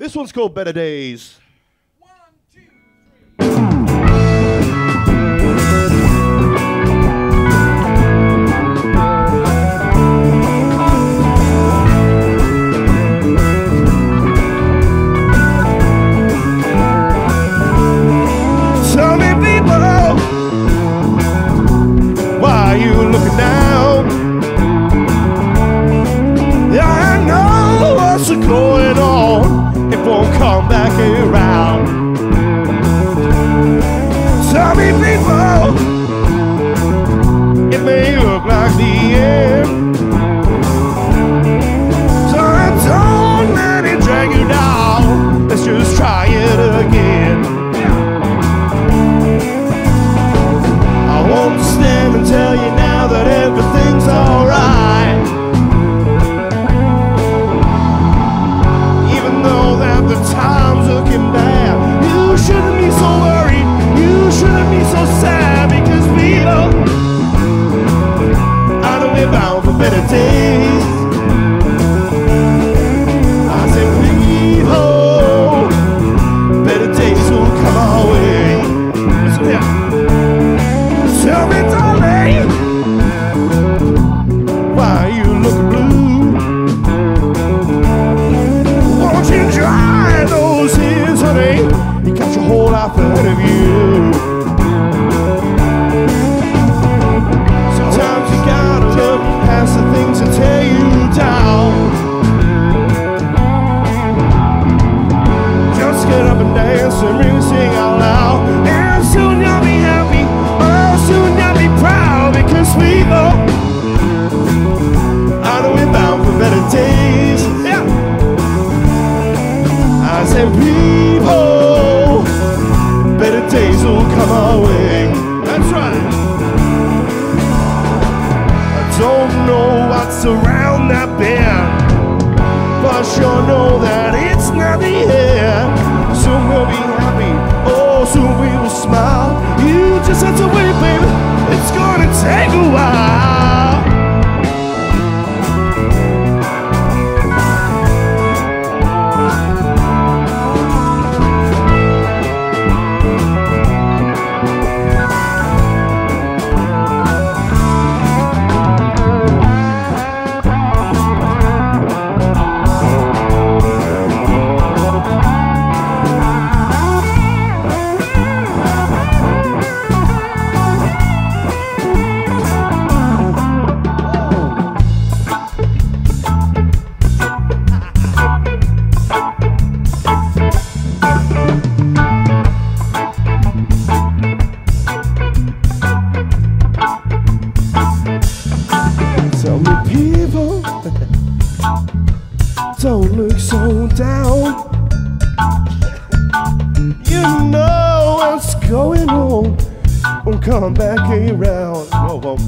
This one's called Better Days. Time's looking bad, you shouldn't be so worried. You shouldn't be so sad I said, people, better days will come our way. That's right. I don't know what's around that bend. But I sure know that it's not the end. Look so down. You know what's going on. Won't come back around. No, won't.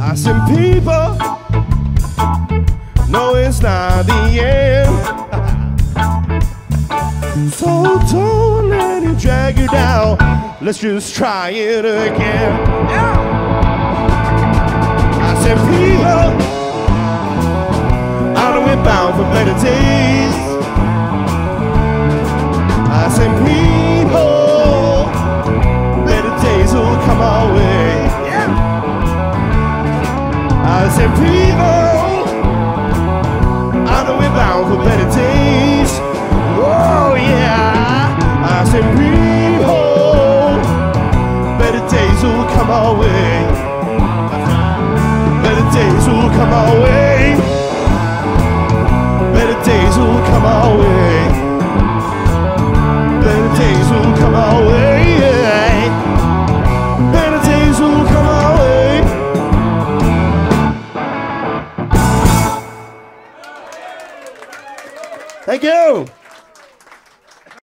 I said, people, no, it's not the end. So don't let it drag you down. Let's just try it again. Yeah. I said, people, bound for better days. I said, people, better days will come our way. Yeah. I said, people, I know we're bound for better days. Oh, yeah. I said, people, better days will come our way. Thank you.